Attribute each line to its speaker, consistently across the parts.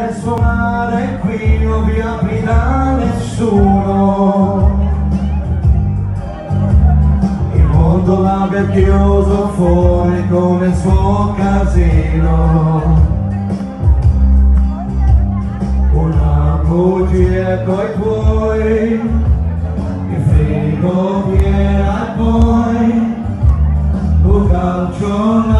Speaker 1: per suonare qui non vi apri da nessuno. Il mondo l'ha chiuso fuori con il suo casino. Una bugia coi tuoi il frigo viene poi tu calcio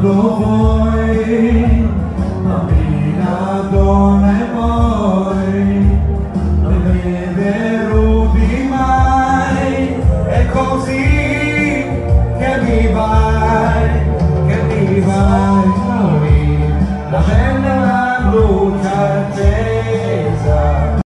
Speaker 1: quando vuoi, bambina, donna e poi, non mi delubi mai, è così che mi vai, che mi vai, la bella luce al cielo